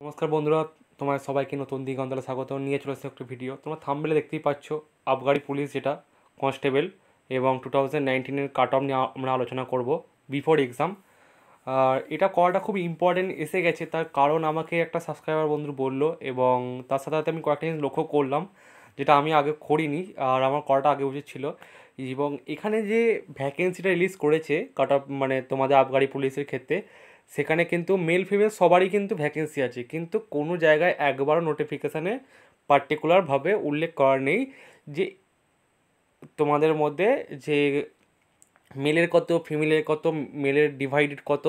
নমস্কার বন্ধুরা তোমার সবাইকে নতুন দিগন্তলে স্বাগত নিয়ে চলে এসেছে একটা ভিডিও তোমরা থাম্বেলে দেখতেই পাচ্ছ, আবগারি পুলিশ যেটা কনস্টেবল এবং টু থাউজেন্ড নাইনটিনের কাট অফ নিয়ে আমরা আলোচনা করব বিফোর এক্সাম আর এটা করাটা খুব ইম্পর্টেন্ট এসে গেছে, তার কারণ আমাকে একটা সাবস্ক্রাইবার বন্ধু বলল এবং তার সাথে সাথে আমি কয়েকটা জিনিস লক্ষ্য করলাম, যেটা আমি আগে করিনি, আর আমার করাটা আগে উচিত ছিল। এবং এখানে যে ভ্যাকেন্সিটা রিলিজ করেছে কাট অফ মানে তোমাদের আবগারি পুলিশের ক্ষেত্রে সেখানে কিন্তু মেল ফিমেল সবারই কিন্তু ভ্যাকেন্সি আছে। কিন্তু কোনো জায়গায় একবারও নোটিফিকেশানে পার্টিকুলারভাবে উল্লেখ করা নেই যে তোমাদের মধ্যে যে মেলের কত ফিমেলের কত মেলের ডিভাইডেড কত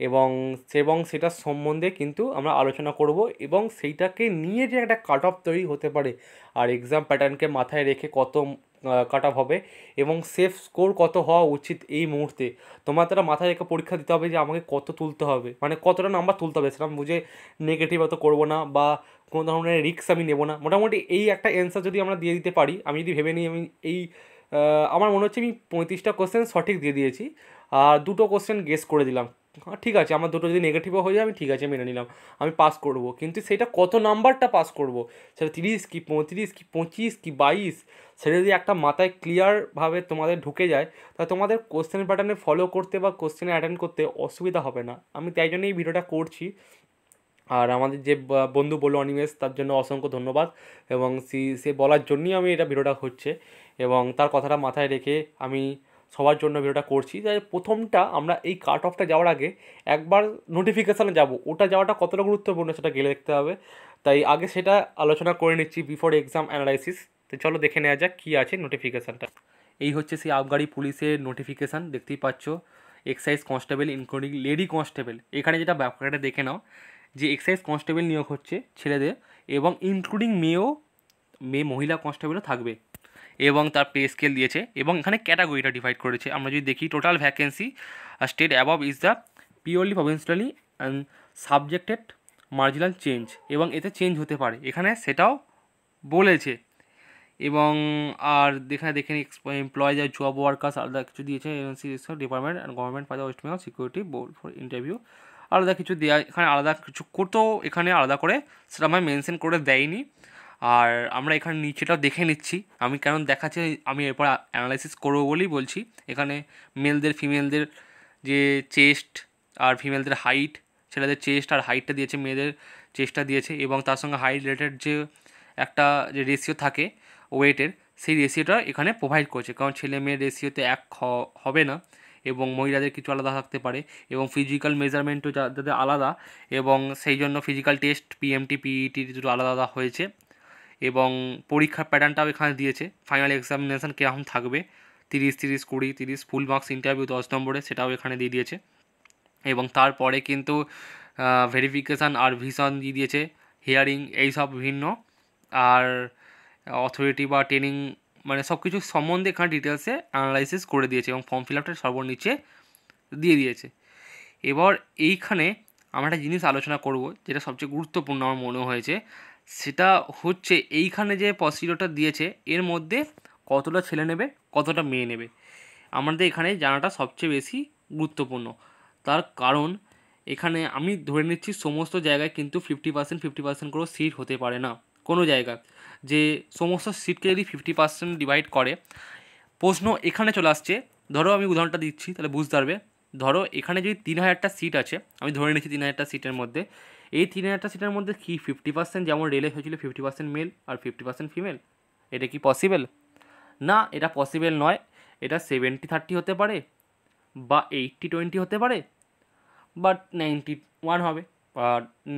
এবং এবং সেটার সম্বন্ধে কিন্তু আমরা আলোচনা করব এবং সেইটাকে নিয়ে যে একটা কাট অফ তৈরি হতে পারে। আর এক্সাম প্যাটার্নকে মাথায় রেখে কত কাট অফ হবে এবং সেফ স্কোর কত হওয়া উচিত এই মুহূর্তে? তোমার তারা মাথায় রেখে পরীক্ষা দিতে হবে যে আমাকে কত তুলতে হবে। মানে কতটা নাম্বার তুলতে হবে সেরকম বুঝে নেগেটিভ অত করব না বা কোনো ধরনের রিক্স আমি নেব না। মোটামুটি এই একটা অ্যান্সার যদি আমরা দিয়ে দিতে পারি, আমি যদি ভেবে নিই আমি এই আমার মনে হচ্ছে আমি পঁয়ত্রিশটা কোশ্চেন সঠিক দিয়ে দিয়েছি। আর দুটো কোশ্চেন গেস করে দিলাম। ঠিক আছে, আমার দুটো যদি নেগেটিভও হয়ে যায়, আমি ঠিক আছে, মেনে নিলাম। আমি পাস করব। কিন্তু সেটা কত নাম্বারটা পাস করব? সেটা তিরিশ কি পঁয়ত্রিশ কি পঁচিশ কি বাইশ? সেটা যদি একটা মাথায় ক্লিয়ারভাবে তোমাদের ঢুকে যায়, তা তোমাদের কোশ্চেন প্যাটার্নে ফলো করতে বা কোশ্চেনে অ্যাটেন্ড করতে অসুবিধা হবে না। আমি তাই জন্য এই ভিডিওটা করছি। আর আমাদের যে বন্ধু বলল অনিমেষ, তার জন্য অসংখ্য ধন্যবাদ। এবং সে সে বলার জন্যই আমি এটা ভিডিওটা হচ্ছে। এবং তার কথাটা মাথায় রেখে আমি সবার জন্য ভিডিওটা করছি। তাই প্রথমটা আমরা এই কাট অফটা যাওয়ার আগে একবার নোটিফিকেশানে যাব। ওটা যাওয়াটা কতটা গুরুত্বপূর্ণ সেটা গেলে দেখতে হবে। তাই আগে সেটা আলোচনা করে নিচ্ছি বিফোর এক্সাম অ্যানালাইসিস তো চলো দেখে নেওয়া যাক কী আছে নোটিফিকেশানটা এই হচ্ছে সেই আবগারি পুলিশের নোটিফিকেশান দেখতেই পাচ্ছ। Excise constable including lady constable এখানে যেটা ব্যাপারটা দেখে নাও, যে এক্সাইজ কনস্টেবল নিয়োগ হচ্ছে ছেলেদের এবং ইনক্লুডিং মেয়েও, মেয়ে মহিলা কনস্টেবলও থাকবে। এবং তার পে স্কেল দিয়েছে এবং এখানে ক্যাটাগরিটা ডিভাইড করেছে। আমরা যদি দেখি total vacancy state above is the purely provincially and subjected marginal change এবং এতে চেঞ্জ হতে পারে। এখানে সেটাও বলেছে। এবং আর এখানে দেখেন এমপ্লয় যা জব ওয়ার্কার্স আলাদা কিছু দিয়েছে agency department and government for the West Bengal security board for interview আলাদা কিছু দেওয়া এখানে আলাদা কিছু করতেও এখানে আলাদা করে সেটা আমায় মেনশন করে দেয়নি। আর আমরা এখানে নিচেটাও দেখে নিচ্ছি। আমি কেন দেখাচ্ছি, আমি এরপর অ্যানালাইসিস করব বলেই বলছি। এখানে মেলদের ফিমেলদের যে চেস্ট আর ফিমেলদের হাইট ছেলেদের চেস্ট আর হাইটটা দিয়েছে, মেয়েদের চেস্টটা দিয়েছে এবং তার সঙ্গে হাইট রিলেটেড যে একটা যে রেশিও থাকে ওয়েটের সেই রেশিওটা এখানে প্রোভাইড করছে। কারণ ছেলে মেয়ের রেশিওতে এক হবে না এবং মহিলাদের কিছু আলাদা থাকতে পারে এবং ফিজিক্যাল মেজারমেন্টও যাদের আলাদা এবং সেই জন্য ফিজিক্যাল টেস্ট পিএমটি পিইটি দুটো আলাদা আলাদা হয়েছে। এবং পরীক্ষার প্যাটার্নটাও এখানে দিয়েছে। ফাইনাল এক্সামিনেশান কীরকম থাকবে? তিরিশ তিরিশ, কুড়ি, তিরিশ ফুল মার্কস ইন্টারভিউ দশ নম্বরে, সেটাও এখানে দিয়ে দিয়েছে। এবং তারপরে কিন্তু ভেরিফিকেশান আর ভিশন দিয়ে দিয়েছে। হিয়ারিং এইসব ভিন্ন। আর অথরিটি বা ট্রেনিং মানে সব কিছু সম্বন্ধে এখানে ডিটেলসে অ্যানালাইসিস করে দিয়েছে এবং ফর্ম ফিল আপটা সর্বনিচে দিয়ে দিয়েছে। এবার এইখানে আমরা একটা জিনিস আলোচনা করব, যেটা সবচেয়ে গুরুত্বপূর্ণ আমার মনে হয়েছে। সেটা হচ্ছে এইখানে যে প্রসিডিওরটা দিয়েছে, এর মধ্যে কতটা ছেলে নেবে, কতটা মেয়ে নেবে, আমাদের এখানে জানাটা সবচেয়ে বেশি গুরুত্বপূর্ণ। তার কারণ, এখানে আমি ধরে নিচ্ছি সমস্ত জায়গায় কিন্তু ফিফটি পার্সেন্ট ফিফটি পার্সেন্ট করেও সিট হতে পারে না। কোনো জায়গায় যে সমস্ত সিটকে যদি ফিফটি পার্সেন্ট ডিভাইড করে, প্রশ্ন এখানে চলে আসছে, ধরো আমি উদাহরণটা দিচ্ছি, তাহলে বুঝতে পারবে। ধরো এখানে যদি তিন হাজারটা সিট আছে, আমি ধরে নিচ্ছি তিন হাজারটা সিটের মধ্যে এই তিন হাজারটা সিটের মধ্যে কি ফিফটি পার্সেন্ট যেমন রেলে হয়েছিল ফিফটি পার্সেন্ট মেল আর ফিফটি পার্সেন্ট ফিমেল এটা কি পসিবল না, এটা পসিবল নয়। এটা সেভেন্টি থার্টি হতে পারে বা এইটটি টোয়েন্টি হতে পারে বাট নাইনটি ওয়ান হবে বা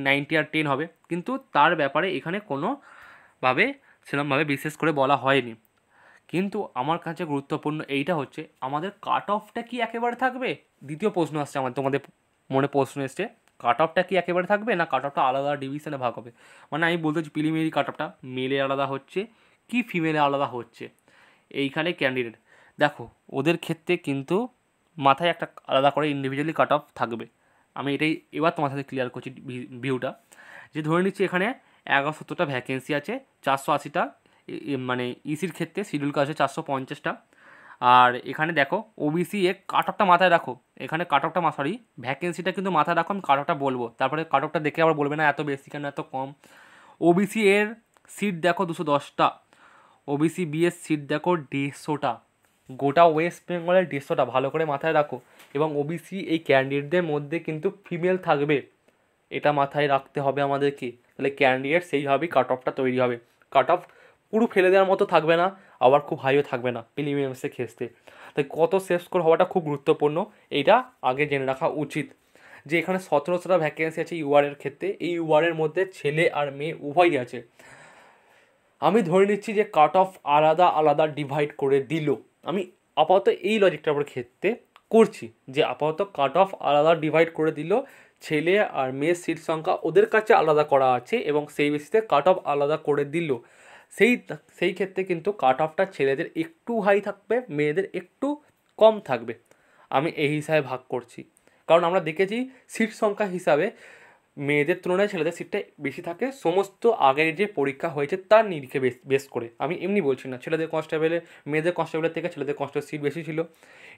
নাইনটি আর টেন হবে। কিন্তু তার ব্যাপারে এখানে কোনোভাবে সেরকমভাবে বিশেষ করে বলা হয়নি। কিন্তু আমার কাছে গুরুত্বপূর্ণ এইটা হচ্ছে, আমাদের কাট অফটা কি একেবারে থাকবে? দ্বিতীয় প্রশ্ন আসছে আমার, তোমাদের মনে প্রশ্ন এসছে। কাট অফটা কি একেবারে থাকবে না কাট অফটা আলাদা ডিভিশনে ভাগ হবে? মানে আমি বলতে চাই প্রিলিমিনারি কাট অফটা মেলে আলাদা হচ্ছে কি ফিমেলে আলাদা হচ্ছে? এইখানে ক্যান্ডিডেট দেখো, ওদের ক্ষেত্রে কিন্তু মাথায় একটা আলাদা করে ইন্ডিভিজুয়ালি কাট অফ থাকবে। আমি এটাই এবার তোমার সাথে ক্লিয়ার করছি ভিউটা যে ধরে নিচ্ছি এখানে এগারো সত্তরটা ভ্যাকেন্সি আছে, চারশো আশিটা মানে ইসির ক্ষেত্রে শিডিউল আছে চারশো পঞ্চাশটা। আর এখানে দেখো ওবিসি এ কাট অফটা মাথায় রাখো। এখানে কাট অফটা সরি ভ্যাকেন্সিটা কিন্তু মাথায় রাখো, আমি কাট অফটা বলব। তারপরে কাট অফটা দেখে আবার বলবে, না, এত বেশি কেন, এত কম? ওবিসি এর সিট দেখো দুশো দশটা। ওবিসি বি এর সিট দেখো দেড়শোটা। গোটা ওয়েস্ট বেঙ্গলের দেড়শোটা, ভালো করে মাথায় রাখো। এবং ওবিসি এই ক্যান্ডিডেটদের মধ্যে কিন্তু ফিমেল থাকবে। এটা মাথায় রাখতে হবে আমাদেরকে। তাহলে ক্যান্ডিডেট সেইভাবেই কাট অফটা তৈরি হবে। কাট অফ পুরো ফেলে দেওয়ার মতো থাকবে না। আবার খুব হাইও থাকবে না প্রিলিমিয়ামসে খেসতে তাই কত সেফ স্কোর হওয়াটা খুব গুরুত্বপূর্ণ, এইটা আগে জেনে রাখা উচিত। যে এখানে সতেরোশোটা ভ্যাকেন্সি আছে ইউআরের ক্ষেত্রে, এই ইউআরের মধ্যে ছেলে আর মেয়ে উভয়ই আছে। আমি ধরে নিচ্ছি যে কাট অফ আলাদা আলাদা ডিভাইড করে দিল। আমি আপাতত এই লজিকটার উপর ক্ষেত্রে করছি যে আপাতত কাট অফ আলাদা ডিভাইড করে দিল, ছেলে আর মেয়ের সিট সংখ্যা ওদের কাছে আলাদা করা আছে এবং সেই বেসিসে কাট অফ আলাদা করে দিল। সেই সেই ক্ষেত্রে কিন্তু কাট অফটা ছেলেদের একটু হাই থাকবে, মেয়েদের একটু কম থাকবে। আমি এই হিসাবে ভাগ করছি। কারণ আমরা দেখেছি সিট সংখ্যা হিসাবে মেয়েদের তুলনায় ছেলেদের সিটটা বেশি থাকে। সমস্ত আগের যে পরীক্ষা হয়েছে তার নিরিখে বেস বেস করে। আমি এমনি বলছি না, ছেলেদের কনস্টেবলে মেয়েদের কনস্টেবলের থেকে ছেলেদের কনস্টেবল সিট বেশি ছিল।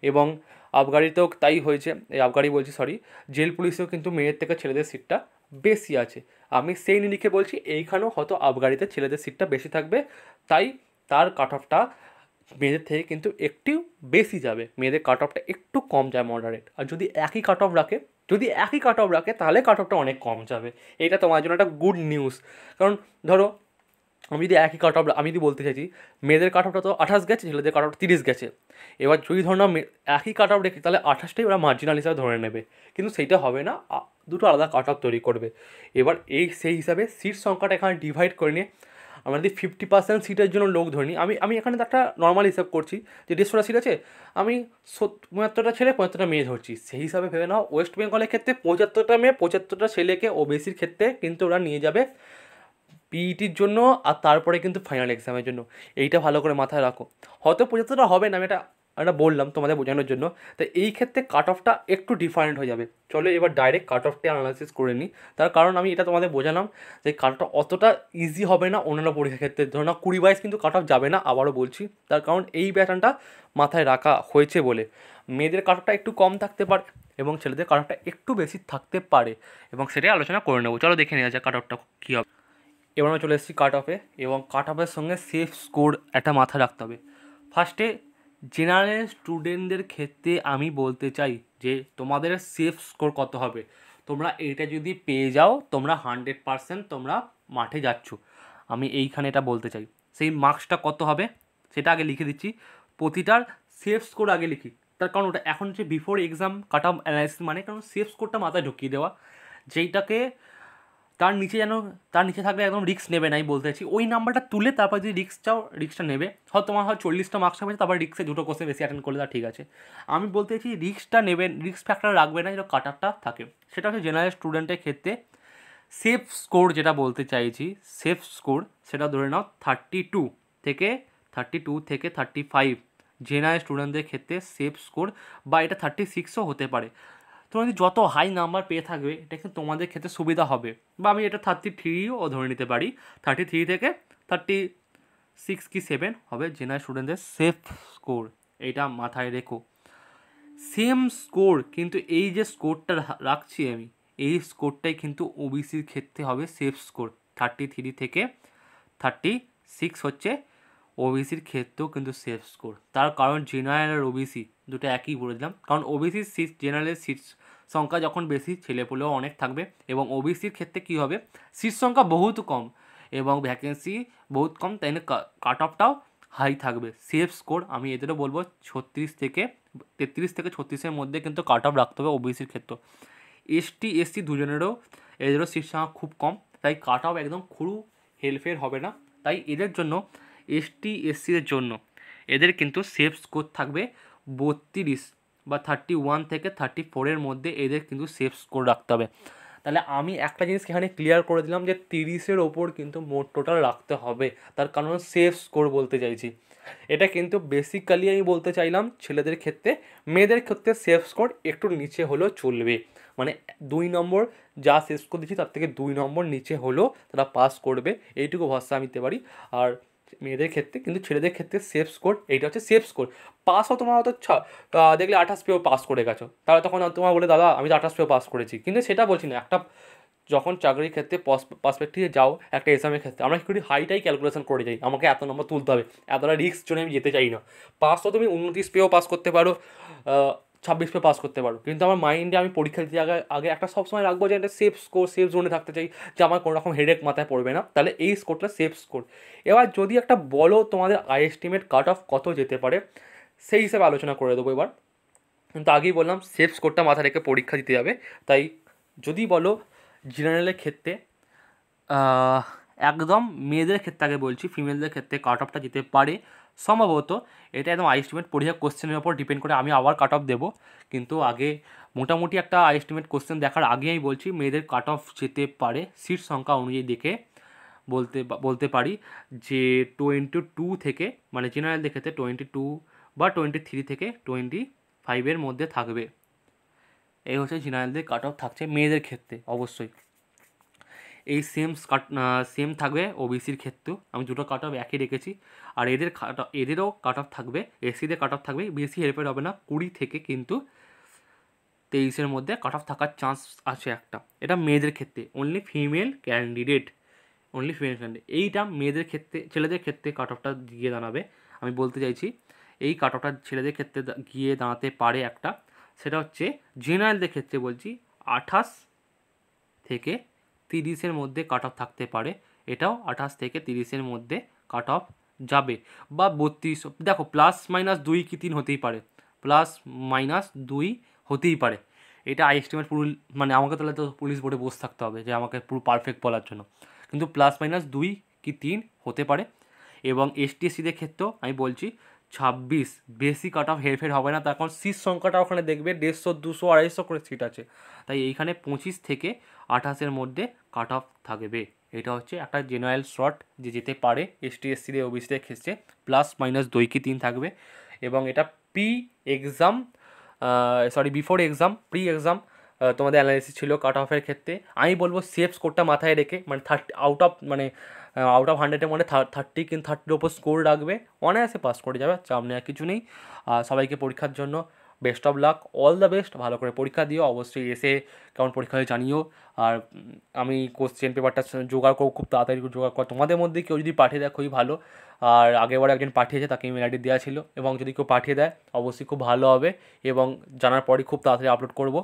এবং আবগারিতেও তাই হয়েছে, এই আবগারি বলছি সরি জেল পুলিশেও কিন্তু মেয়েদের থেকে ছেলেদের সিটটা বেশি আছে। আমি সেই নিরিখে বলছি, এইখানেও হয়তো আবগারিতে ছেলেদের সিটটা বেশি থাকবে, তাই তার কাট অফটা মেয়েদের থেকে কিন্তু একটু বেশি যাবে। মেয়েদের কাট অফটা একটু কম যায় মডারেট আর যদি একই কাট অফ রাখে, যদি একই কাট অফ রাখে, তাহলে কাট অফটা অনেক কম যাবে। এটা তোমার জন্য একটা গুড নিউজ কারণ ধরো আমি যদি একই কাট অফ আমি যদি বলতে চাইছি, মেয়েদের কাট অফটা তো আঠাশ গেছে, ছেলেদের কাট অফ তিরিশ গেছে। এবার যদি ধরো না একই কাট অফ রেখে, তাহলে আঠাশটাই ওরা মার্জিনাল হিসাবে ধরে নেবে। কিন্তু সেইটা হবে না দুটো আলাদা কাট অফ তৈরি করবে। এবার এই সেই হিসাবে সিট সংখ্যাটা এখানে ডিভাইড করে নিয়ে, আমরা যদি ফিফটি পার্সেন্ট সিটের জন্য লোক ধরি, আমি আমি এখানে একটা নর্মাল হিসাব করছি, যে দেড়শোটা সিট আছে, আমি পঁয়াত্তরটা ছেলে, পঁচাত্তরটা মেয়ে ধরছি। সেই হিসাবে ভেবে নাও ওয়েস্ট বেঙ্গলের ক্ষেত্রে পঁচাত্তরটা মেয়ে, পঁচাত্তরটা ছেলেকে ওবিসির ক্ষেত্রে কিন্তু ওরা নিয়ে যাবে। পিইটির জন্য আর তারপরে কিন্তু ফাইনাল এক্সামের জন্য। এইটা ভালো করে মাথায় রাখো। হয়তো পঁচাত্তরটা হবে না, আমি এটা এটা বললাম তোমাদের বোঝানোর জন্য। তো এই ক্ষেত্রে কাট অফটা একটু ডিফারেন্ট হয়ে যাবে। চলো এবার ডাইরেক্ট কাট অফটা অ্যানালাইসিস করে নিই তার কারণ আমি এটা তোমাদের বোঝালাম যে কাট অতটা ইজি হবে না অন্যান্য পরীক্ষার ক্ষেত্রে। ধরো না, কুড়ি বাইশ কিন্তু কাট অফ যাবে না, আবারও বলছি। তার কারণ এই প্যাটার্নটা মাথায় রাখা হয়েছে বলে। মেয়েদের কাট অফটা একটু কম থাকতে পারে এবং ছেলেদের কাট অফটা একটু বেশি থাকতে পারে। এবং সেটাই আলোচনা করে নেব। চলো দেখে নেওয়া যায় কাট অফটা কী হবে। এবার আমরা চলে এসেছি কাট অফে এবং কাট অফের সঙ্গে সেফ স্কোর একটা মাথায় রাখতে হবে। ফার্স্টে জেনারেল স্টুডেন্টদের ক্ষেত্রে আমি বলতে চাই যে তোমাদের সেফ স্কোর কত হবে? তোমরা এটা যদি পেয়ে যাও, তোমরা হান্ড্রেড পারসেন্ট তোমরা মাঠে যাচ্ছ। আমি এইখানে এটা বলতে চাই। সেই মার্কসটা কত হবে? সেটা আগে লিখে দিচ্ছি। প্রতিটার সেফ স্কোর আগে লিখি। তার কারণ ওটা এখন যে before exam cut off analysis মানে কারণ সেফ স্কোরটা মাথায় ঢুকিয়ে দেওয়া। যেইটাকে তার নিচে যেন, তার নিচে থাকলে একদম রিক্স নেবে না, আমি বলতে চাইছি। ওই নাম্বারটা তুলে তারপর যদি রিক্স চাও রিক্সটা নেবে। হয়তো তোমার হয় চল্লিশটা মার্কস হবে তারপর রিক্সে দুটো কোর্সে বেশি অ্যাটেন্ড করলে তা ঠিক আছে। আমি বলতে চাইছি রিক্সটা নেবেন রিক্স ফ্যাক্টর রাখবে না, যেটা কাটারটা থাকে। সেটা হচ্ছে জেনারেল স্টুডেন্টের ক্ষেত্রে সেফ স্কোর যেটা বলতে চাইছি সেফ স্কোর সেটা ধরে নাও থার্টি টু থেকে থার্টি টু থেকে থার্টি ফাইভ জেনারেল স্টুডেন্টদের ক্ষেত্রে সেফ স্কোর বা এটা থার্টি সিক্সও হতে পারে। যদি যত হাই নাম্বার পেয়ে থাকবে, এটা কিন্তু তোমাদের ক্ষেত্রে সুবিধা হবে। বা আমি এটা থার্টি থ্রিও ধরে নিতে পারি। থার্টি থ্রি থেকে থার্টি সিক্স কি সেভেন হবে জেনারেল স্টুডেন্টদের সেফ স্কোর এটা মাথায় রেখো। সেম স্কোর কিন্তু এই যে স্কোরটা রাখছি আমি, এই স্কোরটাই কিন্তু ওবিসির ক্ষেত্রে হবে সেফ স্কোর থার্টি থ্রি থেকে থার্টি সিক্স হচ্ছে ওবিসির ক্ষেত্রেও কিন্তু সেফ স্কোর তার কারণ জেনারেল আর ওবিসি দুটো একই বলে দিলাম। কারণ ওবিসির সিট জেনারেলের সিট সংখ্যা যখন বেশি, ছেলেপুলেও অনেক থাকবে। এবং ওবিসির ক্ষেত্রে কী হবে? সিট সংখ্যা বহুত কম এবং ভ্যাকেন্সি বহুত কম, তাই না? কাট অফটাও হাই থাকবে। সেফ স্কোর আমি এদেরও বলব ছত্রিশ থেকে, তেত্রিশ থেকে ছত্রিশের মধ্যে কিন্তু কাট অফ রাখতে হবে ওবিসির ক্ষেত্রে। এসটি এসসি দুজনেরও এদেরও সিট সংখ্যা খুব কম, তাই কাট অফ একদম খুরু হেলফের হবে না। তাই এদের জন্য এসটি এসসিদের জন্য এদের কিন্তু সেফ স্কোর থাকবে বত্রিশ। বা থার্টি ওয়ান থেকে থার্টি ফোরের মধ্যে এদের কিন্তু সেফ স্কোর রাখতে হবে। তাহলে আমি একটা জিনিস এখানে ক্লিয়ার করে দিলাম যে তিরিশের ওপর কিন্তু মোট টোটাল রাখতে হবে, তার কারণ সেফ স্কোর বলতে চাইছি। এটা কিন্তু বেসিক্যালি আমি বলতে চাইলাম ছেলেদের ক্ষেত্রে, মেয়েদের ক্ষেত্রে সেফ স্কোর একটু নিচে হলেও চলবে। মানে দুই নম্বর যা শেষ করে দিচ্ছি তার থেকে দুই নম্বর নিচে হলেও তারা পাস করবে, এইটুকু ভরসা আমি দিতে পারি। আর মেয়েদের ক্ষেত্রে, কিন্তু ছেলেদের ক্ষেত্রে সেফ স্কোর এইটা হচ্ছে সেফ স্কোর পাসও তোমার হয়তো ছ দেখলে আঠাশ পেয়েও পাস করে গেছো। তাহলে তখন তোমার বলে, দাদা, আমি তো আঠাশ পেয়েও পাস করেছি। কিন্তু সেটা বলছি না, একটা যখন চাকরির ক্ষেত্রে পার্সপেক্টিভে যাও, একটা এক্সামের ক্ষেত্রে, আমরা কি করি হাইটাই ক্যালকুলেশন করে যাই, আমাকে এত নম্বর তুলতে হবে, এতটা রিস্ক জন্য আমি যেতে চাই না। পাস তো তুমি, উনত্রিশ পেয়েও পাস করতে পারো ছাব্বিশ পে পাস করতে পারো। কিন্তু আমার মাইন্ডে আমি পরীক্ষা দিতে আগে আগে একটা সবসময় রাখব যে একটা সেফ স্কোর সেফ জোনে থাকতে চাই, যে আমার কোনো রকম হেডেক মাথায় পড়বে না। তাহলে এই স্কোরটা সেফ স্কোর এবার যদি একটা বলো তোমাদের আই এস্টিমেট কাট অফ কত যেতে পারে, সেই হিসেবে আলোচনা করে দেবো এবার। কিন্তু আগেই বললাম সেফ স্কোরটা মাথায় রেখে পরীক্ষা দিতে যাবে তাই যদি বলো জেনারেলের ক্ষেত্রে একদম মেয়েদের ক্ষেত্রে আগে বলছি ফিমেলদের ক্ষেত্রে কাট অফটা যেতে পারে। সম্ভবত এটা একদম আইস্টিমেট পরীক্ষা কোশ্চেনের ওপর ডিপেন্ড করে আমি আবার কাট অফ দেবো। কিন্তু আগে মোটামুটি একটা আইস্টিমেট কোশ্চেন দেখার আগে আমি বলছি, মেয়েদের কাট অফ যেতে পারে সিট সংখ্যা অনুযায়ী দেখে বলতে বলতে পারি যে টোয়েন্টি টু থেকে মানে জেনারেলদের ক্ষেত্রে টোয়েন্টি টু বা টোয়েন্টি থ্রি থেকে টোয়েন্টি ফাইভের মধ্যে থাকবে। এই হচ্ছে জেনারেলদের কাট অফ থাকছে মেয়েদের ক্ষেত্রে, অবশ্যই। এই সেম কাট সেম থাকবে ওবিসির ক্ষেত্রেও। আমি দুটো কাট অফ একই রেখেছি। আর এদের কাট এদেরও কাট অফ থাকবে এসিদের কাট অফ থাকবে। বেশি হেরফের হবে না, কুড়ি থেকে কিন্তু তেইশের মধ্যে কাট অফ থাকার চান্স আছে একটা। এটা মেয়েদের ক্ষেত্রে। Only female candidate only female candidate এইটা মেয়েদের ক্ষেত্রে, ছেলেদের ক্ষেত্রে কাট অফটা গিয়ে দাঁড়াবে। আমি বলতে চাইছি, এই কাট অফটা ছেলেদের ক্ষেত্রে গিয়ে দাঁড়াতে পারে একটা। সেটা হচ্ছে জেনারেলদের ক্ষেত্রে বলছি, আঠাশ থেকে তিরিশের মধ্যে কাট অফ থাকতে পারে। এটাও আঠাশ থেকে তিরিশের মধ্যে কাট অফ যাবে। বা বত্রিশ, দেখো প্লাস মাইনাস দুই কি তিন হতেই পারে। প্লাস মাইনাস দুই হতেই পারে। এটা আই এস্টিমেট পুরো মানে আমাকে তাহলে তো পুলিশ বোর্ডে বসে থাকতে হবে যে আমাকে পুরো পারফেক্ট বলার জন্য। কিন্তু প্লাস মাইনাস দুই কি তিন হতে পারে। এবং এসটিএসসিদের ক্ষেত্রেও আমি বলছি ছাব্বিশ, বেশি কাট অফ হেরফের হবে না। তার কারণ সিট সংখ্যাটা ওখানে দেখবে দেড়শো, দুশো, আড়াইশো করে সিট আছে। তাই এইখানে পঁচিশ থেকে আঠাশের মধ্যে কাট অফ থাকবে। এটা হচ্ছে একটা জেনারেল শর্ট যে যেতে পারে এসটি এসসিদের ওবিসিদের ক্ষেত্রে প্লাস মাইনাস দুই কি তিন থাকবে। এবং এটা pre exam sorry before exam pre exam তোমাদের অ্যানালিসিস ছিল কাট অফের ক্ষেত্রে। আমি বলব সেফ স্কোরটা মাথায় রেখে মানে থার্টি আউট অফ মানে আউট অফ হান্ড্রেডের মধ্যে থার্টি কিন্তু থার্টির ওপর স্কোর রাখবে। অনায়াসে পাস করে যাবে, চাপ নেওয়ার কিছু নেই। আর সবাইকে পরীক্ষার জন্য best of luck all the best ভালো করে পরীক্ষা দিও, অবশ্যই এসে কেমন পরীক্ষা হয়ে জানিও। আর আমি কোশ্চেন পেপারটা জোগাড় করব, খুব তাড়াতাড়ি করে জোগাড় কর তোমাদের মধ্যে কেউ যদি পাঠিয়ে দেয়, খুবই ভালো। আর আগেরবার একজন পাঠিয়েছে, তাকে ইমেল আইডি দেওয়া ছিল। এবং যদি কেউ পাঠিয়ে দেয়, অবশ্যই খুব ভালো হবে। এবং জানার পরই খুব তাড়াতাড়ি আপলোড করব।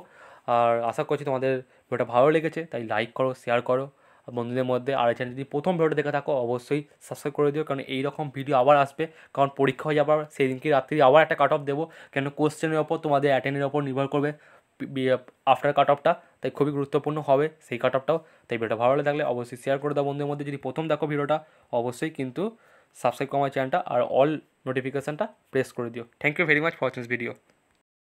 আর আশা করছি তোমাদের ভিডিওটা ভালো লেগেছে, তাই লাইক করো শেয়ার করো। বন্ধুদের মধ্যে আর চ্যানেল যদি প্রথম ভিডিওটা দেখে থাকো, অবশ্যই সাবস্ক্রাইব করে দিও। কারণ এই রকম ভিডিও আবার আসবে। কারণ পরীক্ষা হয়ে যাবার সেই দিনকে রাত্রি আবার একটা কাট অফ দেবো। কেন কোশ্চেনের ওপর তোমাদের অ্যাটেন্ডের ওপর নির্ভর করবে আফটার কাট অফটা তাই খুবই গুরুত্বপূর্ণ হবে সেই কাট অফটাও তাই ভিডিওটা ভালো লাগলে অবশ্যই শেয়ার করে দাও বন্ধুদের মধ্যে। যদি প্রথম দেখো ভিডিওটা, অবশ্যই কিন্তু সাবস্ক্রাইব করো আমার চ্যানেলটা আর অল নোটিফিকেশানটা প্রেস করে দিও। Thank you very much for this video